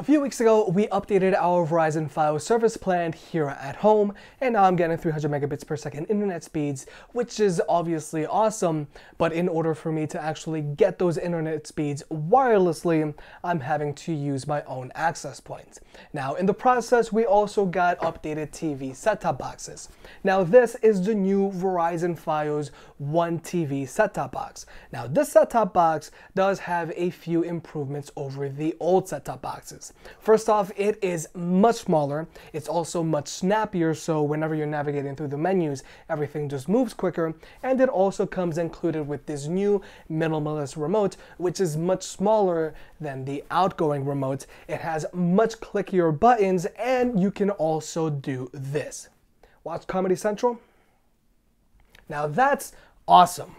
A few weeks ago, we updated our Verizon Fios service plan here at home, and now I'm getting 300 megabits per second internet speeds, which is obviously awesome. But in order for me to actually get those internet speeds wirelessly, I'm having to use my own access points. Now, in the process, we also got updated TV set-top boxes. Now, this is the new Verizon Fios One TV set-top box. Now, this set-top box does have a few improvements over the old set-top boxes. First off, it is much smaller. It's also much snappier, so whenever you're navigating through the menus, everything just moves quicker. And it also comes included with this new minimalist remote, which is much smaller than the outgoing remote. It has much clickier buttons, and you can also do this. Watch Comedy Central? Now that's awesome.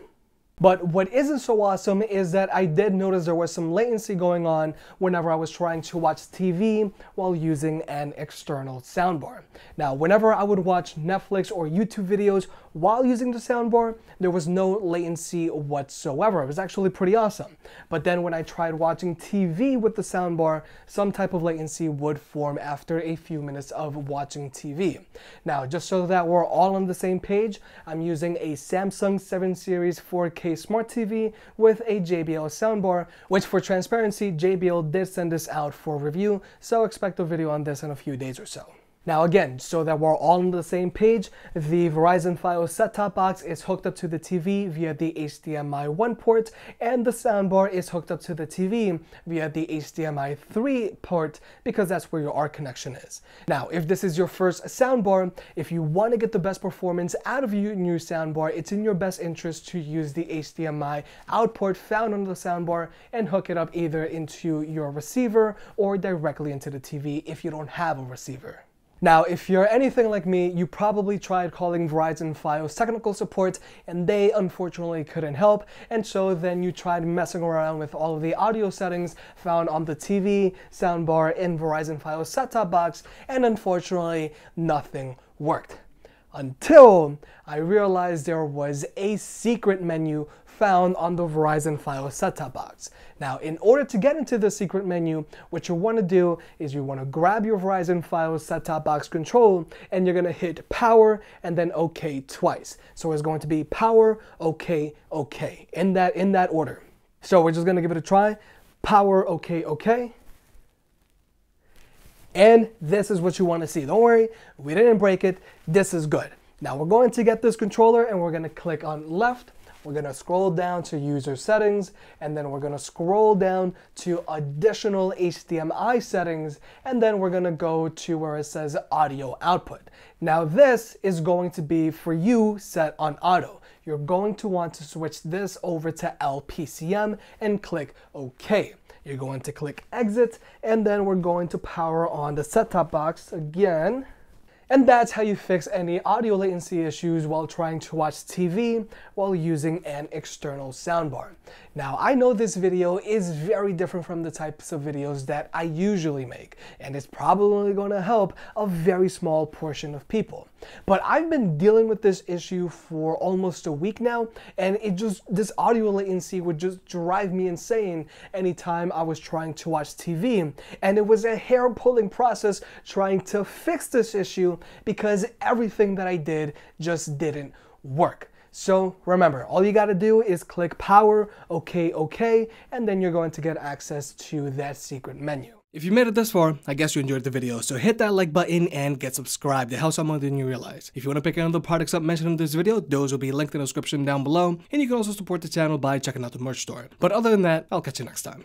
But what isn't so awesome is that I did notice there was some latency going on whenever I was trying to watch TV while using an external soundbar. Now, whenever I would watch Netflix or YouTube videos while using the soundbar, there was no latency whatsoever. It was actually pretty awesome. But then when I tried watching TV with the soundbar, some type of latency would form after a few minutes of watching TV. Now, just so that we're all on the same page, I'm using a Samsung 7 Series 4K smart TV with a JBL soundbar, which for transparency, JBL did send this out for review, so expect a video on this in a few days or so. Now again, so that we're all on the same page, the Verizon Fios set-top box is hooked up to the TV via the HDMI 1 port, and the soundbar is hooked up to the TV via the HDMI 3 port, because that's where your ARC connection is. Now, if this is your first soundbar, if you want to get the best performance out of your new soundbar, it's in your best interest to use the HDMI output found on the soundbar and hook it up either into your receiver or directly into the TV if you don't have a receiver. Now, if you're anything like me, you probably tried calling Verizon Fios technical support and they unfortunately couldn't help. And so then you tried messing around with all of the audio settings found on the TV, soundbar, in Verizon Fios set-top box, and unfortunately nothing worked. Until I realized there was a secret menu found on the Verizon Fios set-top box. Now, in order to get into the secret menu, what you want to do is you want to grab your Verizon Fios set-top box control and you're going to hit power and then OK twice. So it's going to be power, OK, OK, in that, in that order. So we're just going to give it a try. Power, OK, OK. And this is what you want to see. Don't worry, we didn't break it. This is good. Now we're going to get this controller and we're going to click on left we're to scroll down to user settings and then we're to scroll down to additional HDMI settings and then we're to go to where it says audio output. Now this is going to be for you set on auto. You're going to want to switch this over to LPCM and click OK. You're going to click exit and then we're going to power on the set-top box again. And that's how you fix any audio latency issues while trying to watch TV while using an external soundbar. Now, I know this video is very different from the types of videos that I usually make, and it's probably going to help a very small portion of people. But I've been dealing with this issue for almost a week now, and it just, this audio latency would just drive me insane anytime I was trying to watch TV. And it was a hair pulling process trying to fix this issue because everything that I did just didn't work. So remember, all you gotta do is click power, okay, okay, and then you're going to get access to that secret menu. If you made it this far, I guess you enjoyed the video, so hit that like button and get subscribed. It helps out more than you realize. If you want to pick another products up mentioned in this video, those will be linked in the description down below, and you can also support the channel by checking out the merch store. But other than that, I'll catch you next time.